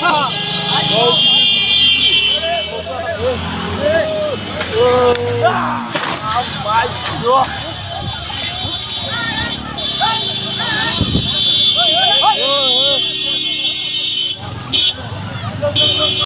Hãy subscribe cho không